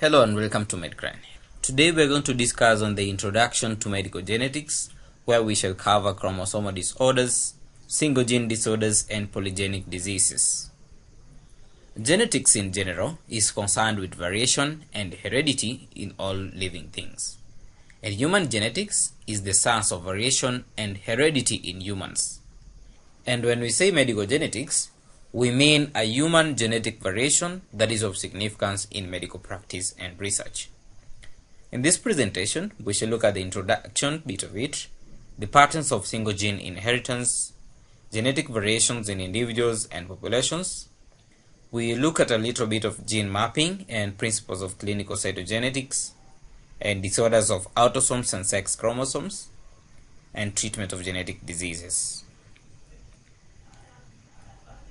Hello and welcome to Medcrine. Today we are going to discuss on the introduction to medical genetics where we shall cover chromosomal disorders, single gene disorders and polygenic diseases. Genetics in general is concerned with variation and heredity in all living things. And human genetics is the science of variation and heredity in humans. And when we say medical genetics, we mean a human genetic variation that is of significance in medical practice and research. In this presentation, we shall look at the introduction bit of it, the patterns of single gene inheritance, genetic variations in individuals and populations. We look at a little bit of gene mapping and principles of clinical cytogenetics and disorders of autosomes and sex chromosomes and treatment of genetic diseases.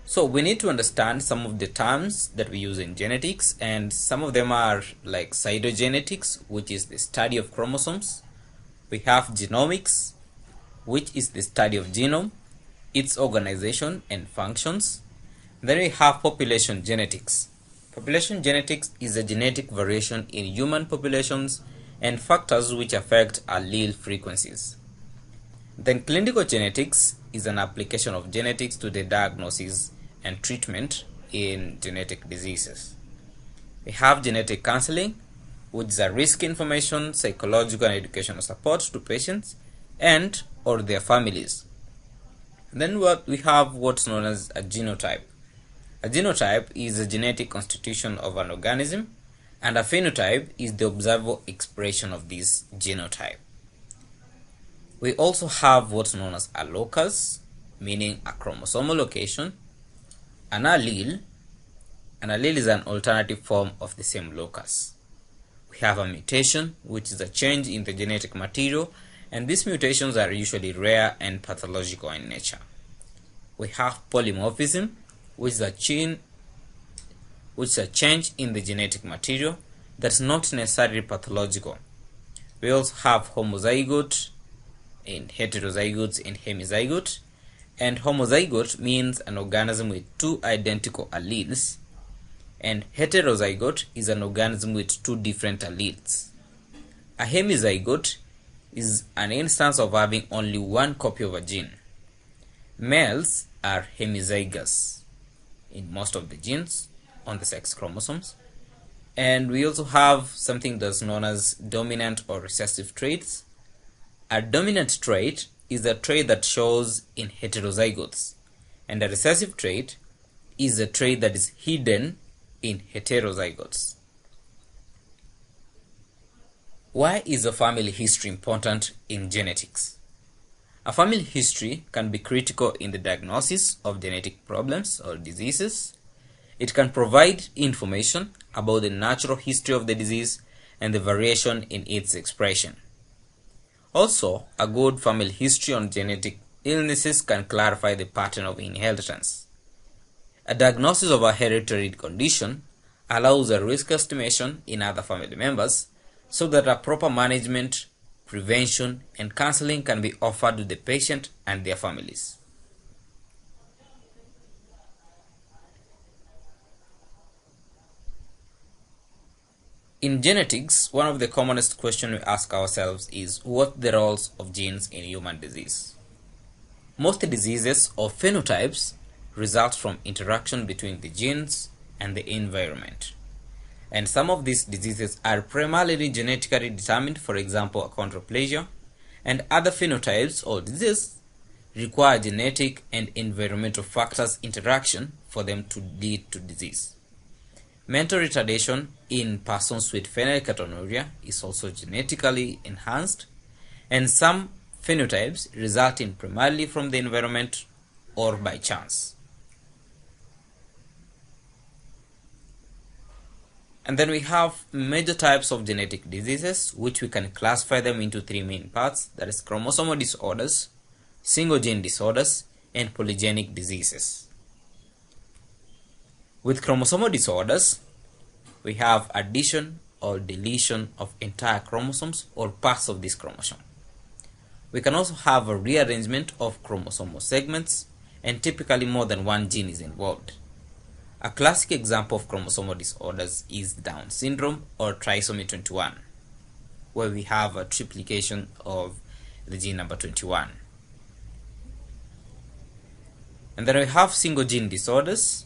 So we need to understand some of the terms that we use in genetics and some of them are like cytogenetics which is the study of chromosomes. We have genomics which is the study of genome, its organization and functions. Then we have population genetics. Population genetics is a genetic variation in human populations and factors which affect allele frequencies. Then clinical genetics is an application of genetics to the diagnosis and treatment in genetic diseases. We have genetic counseling, which is a risk information, psychological and educational support to patients and or their families. Then what we have what's known as a genotype. A genotype is a genetic constitution of an organism and a phenotype is the observable expression of this genotype. We also have what's known as a locus, meaning a chromosomal location, an allele, an allele is an alternative form of the same locus. We have a mutation, which is a change in the genetic material, and these mutations are usually rare and pathological in nature. We have polymorphism, which is a change, which is a change in the genetic material that's not necessarily pathological. We also have homozygote and heterozygotes and hemizygote. And homozygote means an organism with two identical alleles, and heterozygote is an organism with two different alleles. A hemizygote is an instance of having only one copy of a gene. Males are hemizygous in most of the genes on the sex chromosomes. And we also have something that's known as dominant or recessive traits. A dominant trait is a trait that shows in heterozygotes, and a recessive trait is a trait that is hidden in heterozygotes. Why is a family history important in genetics? A family history can be critical in the diagnosis of genetic problems or diseases. It can provide information about the natural history of the disease and the variation in its expression. Also, a good family history on genetic illnesses can clarify the pattern of inheritance. A diagnosis of a hereditary condition allows a risk estimation in other family members so that a proper management, prevention, and counseling can be offered to the patient and their families. In genetics, one of the commonest questions we ask ourselves is what the roles of genes in human disease. Most diseases or phenotypes result from interaction between the genes and the environment. And some of these diseases are primarily genetically determined, for example, achondroplasia, and other phenotypes or diseases require genetic and environmental factors interaction for them to lead to disease. Mental retardation in persons with phenylketonuria is also genetically enhanced, and some phenotypes resulting primarily from the environment or by chance. And then we have major types of genetic diseases, which we can classify them into three main parts that is, chromosomal disorders, single gene disorders, and polygenic diseases. With chromosomal disorders, we have addition or deletion of entire chromosomes or parts of this chromosome. We can also have a rearrangement of chromosomal segments, and typically more than one gene is involved. A classic example of chromosomal disorders is Down syndrome or trisomy 21, where we have a triplication of the gene number 21. And then we have single gene disorders,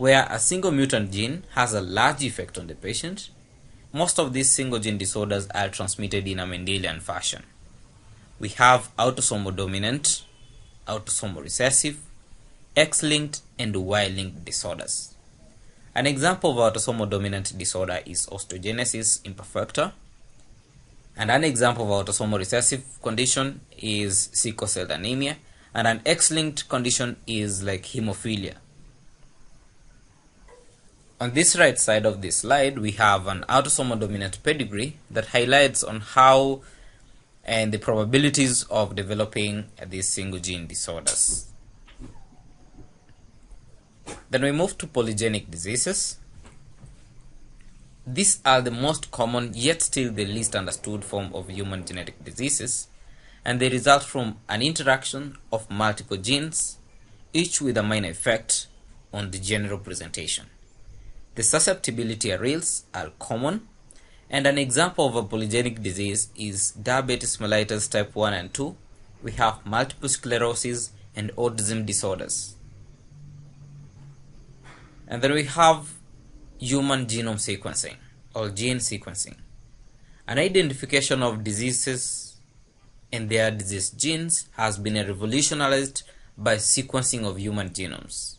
where a single mutant gene has a large effect on the patient. Most of these single gene disorders are transmitted in a Mendelian fashion. We have autosomal dominant, autosomal recessive, X-linked and Y-linked disorders. An example of autosomal dominant disorder is osteogenesis imperfecta, and an example of autosomal recessive condition is sickle cell anemia, and an X-linked condition is like hemophilia. On this right side of this slide, we have an autosomal dominant pedigree that highlights on how and the probabilities of developing these single gene disorders. Then we move to polygenic diseases. These are the most common yet still the least understood form of human genetic diseases and they result from an interaction of multiple genes, each with a minor effect on the general presentation. The susceptibility alleles are common and an example of a polygenic disease is diabetes mellitus type 1 and 2. We have multiple sclerosis and autism disorders. And then we have human genome sequencing or gene sequencing. An identification of diseases and their disease genes has been revolutionized by sequencing of human genomes.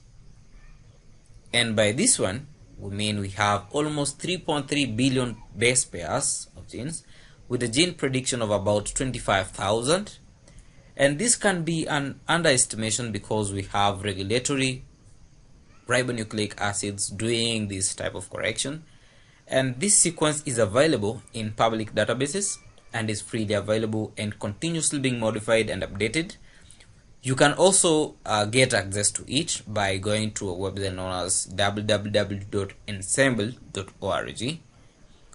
And by this one, we mean we have almost 3.3 billion base pairs of genes with a gene prediction of about 25,000. And this can be an underestimation because we have regulatory ribonucleic acids doing this type of correction and this sequence is available in public databases and is freely available and continuously being modified and updated you can also uh, get access to it by going to a website known as www.ensembl.org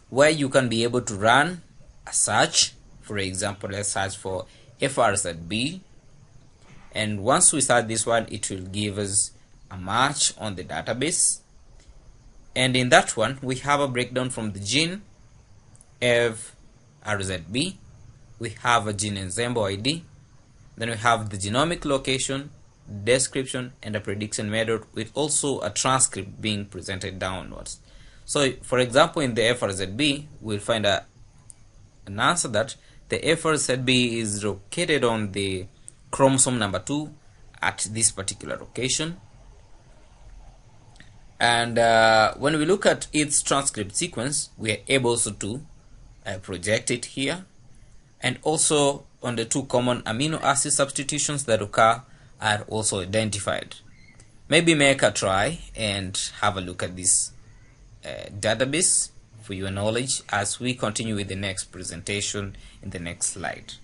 where you can be able to run a search. For example let's search for FRZB and once we start this one it will give us a match on the database. And in that one we have a breakdown from the gene FRZB we have a gene Ensembl ID then we have the genomic location description and a prediction method with also a transcript being presented downwards. So for example in the FRZB we'll find a, an answer that the FRZB is located on the chromosome number 2 at this particular location. And uh, when we look at its transcript sequence we are able to uh, project it here and also on the two common amino acid substitutions that occur are also identified. Maybe make a try and have a look at this uh, database for your knowledge as we continue with the next presentation in the next slide